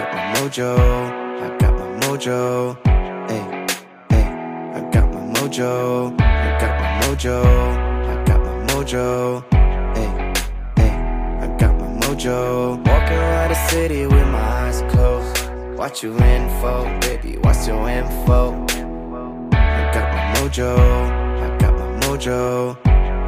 mojo. I got my mojo. Hey, hey. I got my mojo. I got my mojo. I got my mojo. Hey, hey. I got my mojo. Walking around the city with my eyes closed. Watch your info, baby. What's your info? I got my mojo. I got my mojo.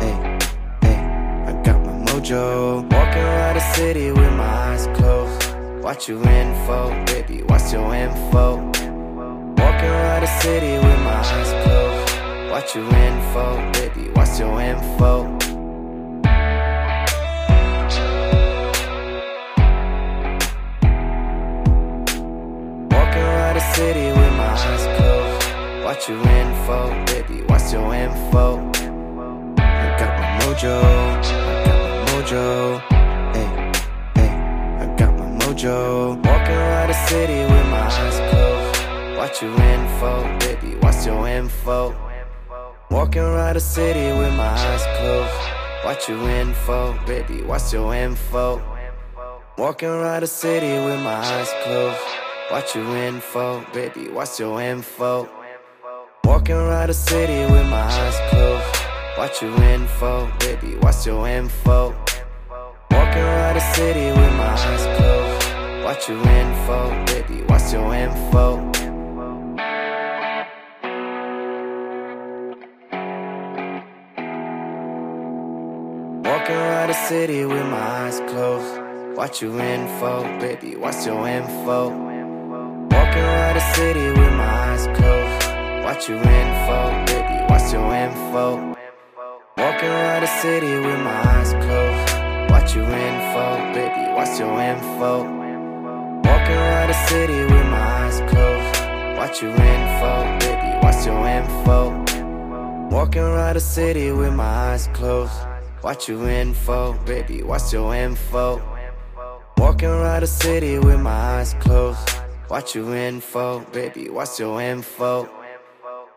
Hey, hey. I got my mojo. Walking around the city with my eyes closed. Watch your info, baby. What's your info? Walking around the city with my eyes closed. Watch your info, baby. What's your info? Walking around the city with my eyes closed. Watch your info, baby. What's your info? I got my mojo. I got my mojo. Mojo. Walking around the city with my eyes closed. Watch your info, baby. What's your info? Walking around the city with my eyes closed. Watch your info, baby. What's your info? Walking around the city with my eyes closed. Watch your info, baby. What's your info? Walking around the city with my eyes closed. Watch your info, baby. What's your info? Walking around the city with my eyes Watch your info, baby. What's your info? Walking around the city with my eyes closed. Watch your info, baby. What's your info? Walking around the city with my eyes closed. Watch your info, baby. What's your info? Walking around the city with my eyes closed. Watch your info, baby. What's your info? City with my eyes closed. Watch your info, baby. watch your info? Walking around the city with my eyes closed. Watch your info, baby. watch your info? Walking around the city with my eyes closed. Watch your info, baby. What's your info?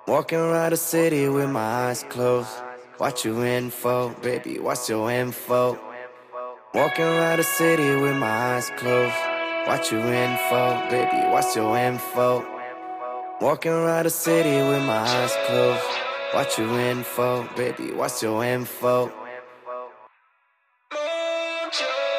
Walking around the city with my eyes closed. Watch your info, baby. What's your info? Walking around the city with my eyes closed. Watch your info, baby, watch your info. Walking around the city with my eyes closed. Watch your info, baby, watch your info. Mojo.